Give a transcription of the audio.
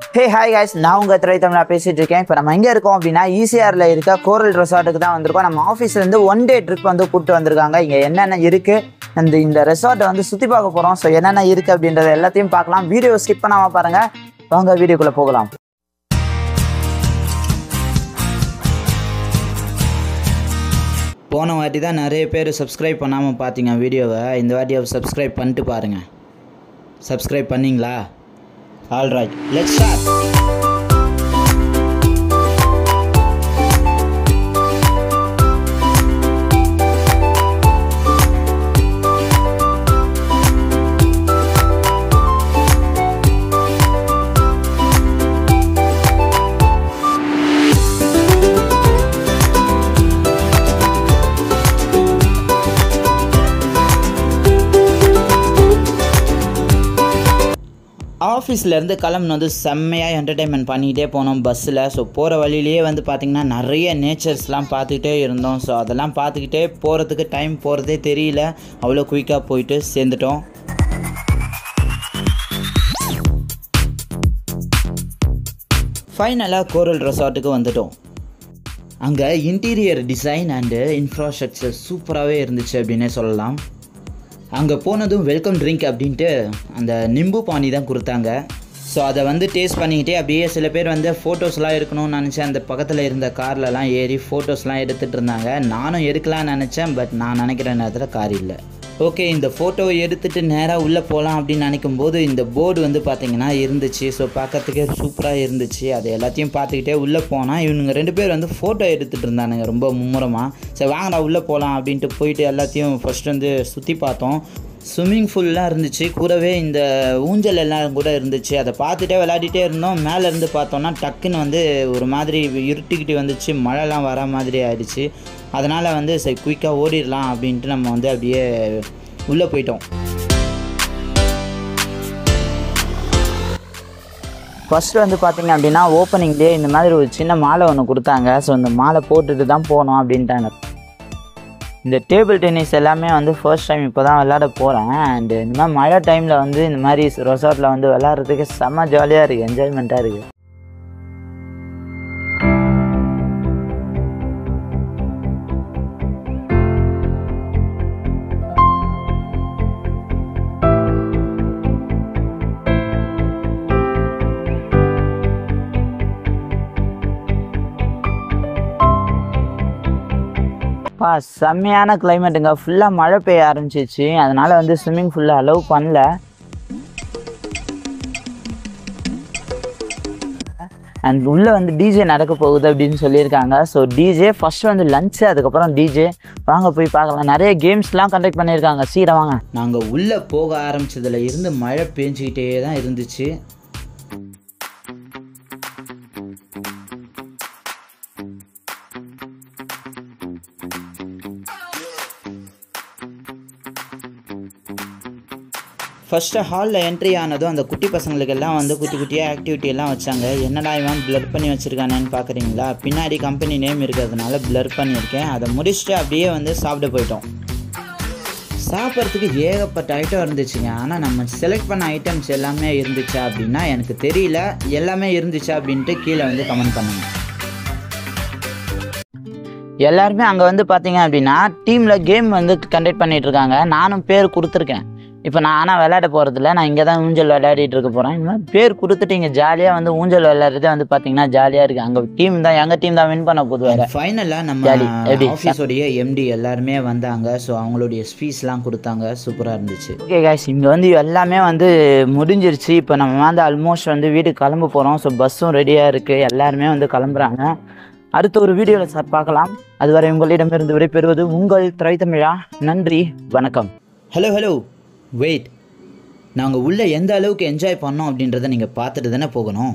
Hey hi guys நான் உங்கள் திரைத்தமிழா தமிழா இருக்கேன். இப்போ நம்ம எங்கே இருக்கோம் அப்படின்னா ஈசிஆரில் இருக்க கோரல் ரெசார்ட்டுக்கு தான் வந்திருக்கோம். நம்ம ஆஃபீஸ்லேருந்து ஒன் டே ட்ரிப் வந்து கூப்பிட்டு வந்திருக்காங்க. இங்கே என்னென்ன இருக்குது அந்த இந்த ரெசார்ட்டை வந்து சுற்றி பார்க்க போகிறோம் ஸோ என்னென்ன இருக்குது அப்படின்றத எல்லாத்தையும் பார்க்கலாம். வீடியோ ஸ்கிப் பண்ணாமல் பாருங்கள் வாங்க வீடியோக்குள்ளே போகலாம். போன வாட்டி தான் நிறைய பேர் சப்ஸ்கிரைப் பண்ணாமல் பார்த்தீங்க வீடியோவை. இந்த வாட்டி சப்ஸ்கிரைப் பண்ணிட்டு பாருங்கள் சப்ஸ்கிரைப் பண்ணிங்களா? Alright, let's start. ஆஃபீஸ்லேருந்து கிளம்புன வந்து செம்மையாக என்டர்டெயின்மெண்ட் பண்ணிக்கிட்டே போனோம் பஸ்ஸில். ஸோ போகிற வழியிலேயே வந்து பார்த்திங்கன்னா நிறைய நேச்சர்ஸ்லாம் பார்த்துக்கிட்டே இருந்தோம். ஸோ அதெல்லாம் பார்த்துக்கிட்டே போகிறதுக்கு டைம் போகிறதே தெரியல. அவ்வளோ குயிக்காக போயிட்டு சேர்ந்துட்டோம். ஃபைனலாக கோரல் ரெசார்ட்டுக்கு வந்துட்டோம். அங்கே இன்டீரியர் டிசைன் அண்டு இன்ஃப்ராஸ்ட்ரக்சர் சூப்பராகவே இருந்துச்சு அப்படின்னே சொல்லலாம். அங்கே போனதும் வெல்கம் ட்ரிங்க் அப்படின்ட்டு அந்த நிம்பு பானி தான் கொடுத்தாங்க. ஸோ அதை வந்து டேஸ்ட் பண்ணிக்கிட்டே அப்படியே சில பேர் வந்து ஃபோட்டோஸ்லாம் எடுக்கணும்னு நினச்சேன். அந்த பக்கத்தில் இருந்த கார்லலாம் ஏறி ஃபோட்டோஸ்லாம் எடுத்துகிட்டு இருந்தாங்க. நானும் எடுக்கலாம்னு நினச்சேன் பட் நான் நினைக்கிற நேரத்தில் கார் இல்லை. ஓகே இந்த ஃபோட்டோ எடுத்துகிட்டு நேராக உள்ளே போகலாம் அப்படின்னு நினைக்கும் போது இந்த போர்டு வந்து பார்த்திங்கன்னா இருந்துச்சு. ஸோ பார்க்கறதுக்கே சூப்பராக இருந்துச்சு. அது எல்லாத்தையும் பார்த்துக்கிட்டே உள்ளே போனால் இவனுங்க ரெண்டு பேர் வந்து ஃபோட்டோ எடுத்துகிட்டு இருந்தானுங்க ரொம்ப மும்முரமாக சரி வாங்கடா உள்ளே போகலாம் அப்படின்ட்டு போயிட்டு எல்லாத்தையும் ஃபஸ்ட் வந்து சுற்றி பார்த்தோம். ஸ்விம்மிங் ஃபுல்லாக இருந்துச்சு. கூடவே இந்த ஊஞ்சல் எல்லாம் கூட இருந்துச்சு. அதை பார்த்துட்டே விளையாடிட்டே இருந்தோம். மேலே இருந்து பார்த்தோன்னா டக்குன்னு வந்து ஒரு மாதிரி இருட்டிக்கிட்டு வந்துச்சு. மழைலாம் வர மாதிரி ஆயிடுச்சு. அதனால் வந்து சரி குயிக்காக ஓடிடலாம் அப்படின்ட்டு நம்ம வந்து அப்படியே உள்ளே போயிட்டோம். ஃபஸ்ட்டு வந்து பார்த்தீங்க அப்படின்னா ஓப்பனிங்லேயே இந்த மாதிரி ஒரு சின்ன மாலை ஒன்று கொடுத்தாங்க. ஸோ இந்த மாலை போட்டுட்டு தான் போகணும் அப்படின்ட்டாங்க. இந்த டேபிள் டென்னிஸ் எல்லாமே வந்து ஃபர்ஸ்ட் டைம் இப்போ தான் விளாட போகிறேன் அண்டு இந்த மாதிரி மழை டைமில் வந்து இந்த மாதிரி ரெசார்ட்டில் வந்து விளாட்றதுக்கு செம்ம ஜாலியாக இருக்குது என்ஜாய்மெண்ட்டாக இருக்குது அப்பா செம்மையான கிளைமேட்டுங்க ஃபுல்லாக மழை பெய்ய ஆரம்பிச்சிச்சு. அதனால் வந்து ஸ்விம்மிங் ஃபுல்லாக அலோவ் பண்ணல. அண்ட் உள்ளே வந்து டிஜே நடக்க போகுது அப்படின்னு சொல்லியிருக்காங்க. ஸோ டிஜே ஃபஸ்ட்டு வந்து லஞ்சு அதுக்கப்புறம் டிஜே வாங்க போய் பார்க்கலாம். நிறைய கேம்ஸ்லாம் கண்டக்ட் பண்ணியிருக்காங்க. சீரை வாங்க. நாங்கள் உள்ளே போக ஆரம்பித்ததுல இருந்து மழை பேஞ்சிக்கிட்டே தான் இருந்துச்சு. ஃபஸ்ட்டு ஹாலில் என்ட்ரி ஆனதும் அந்த குட்டி பசங்களுக்கெல்லாம் வந்து குட்டி குட்டியாக ஆக்டிவிட்டி எல்லாம் வச்சாங்க. என்னடா இவன் பிளர் பண்ணி வச்சுருக்கானேன்னு பார்க்குறீங்களா பின்னாடி கம்பெனி நேம் இருக்கிறதுனால பிளர் பண்ணியிருக்கேன். அதை முடிச்சுட்டு அப்படியே வந்து சாப்பிட போயிட்டோம். சாப்பிட்றதுக்கு ஏகப்பட்ட ஐட்டம் இருந்துச்சுங்க. ஆனால் நம்ம செலக்ட் பண்ண ஐட்டம்ஸ் எல்லாமே இருந்துச்சா அப்படின்னா எனக்கு தெரியல. எல்லாமே இருந்துச்சா அப்படின்ட்டு கீழே வந்து கமெண்ட் பண்ணுங்க. எல்லாருமே அங்கே வந்து பார்த்தீங்க அப்படின்னா டீமில் கேம் வந்து கண்டக்ட் பண்ணிட்டு இருக்காங்க. நானும் பேர் கொடுத்துருக்கேன். இப்போ நான் ஆனால் விளையாட போகிறதில்ல நான் இங்கே தான் ஊஞ்சல் விளையாடிட்டு இருக்க போகிறேன் இந்த மாதிரி பேர் கொடுத்துட்டு இங்கே ஜாலியாக வந்து ஊஞ்சல் விளையாடுறதே வந்து பார்த்தீங்கன்னா ஜாலியாக இருக்குது அங்கே டீம் தான் எங்கள் டீம் தான் வின் பண்ண போகுது வேறு. ஃபைனலாக நம்ம? ஆஃபீஸோடைய எம்டி எல்லாருமே வந்தாங்க. ஸோ அவங்களுடைய ஸ்பீச்லாம் கொடுத்தாங்க. சூப்பராக இருந்துச்சு. ஓகே காய்ஸ் இங்கே வந்து எல்லாமே வந்து முடிஞ்சிருச்சு. இப்போ நம்ம வந்து ஆல்மோஸ்ட் வந்து வீட்டுக்கு கிளம்ப போகிறோம் ஸோ பஸ்ஸும் ரெடியாக இருக்குது எல்லாருமே வந்து கிளம்புறாங்க. அடுத்த ஒரு வீடியோவில் சார் பார்க்கலாம். அதுவரை உங்களிடமிருந்து விடைபெறுவது உங்கள் திரைத்தமிழா. நன்றி. வணக்கம். ஹலோ ஹலோ வெயிட் நாங்கள் உள்ளே எந்த அளவுக்கு என்ஜாய் பண்ணோம் அப்படின்றத நீங்கள் பார்த்துட்டு தானே போகணும்.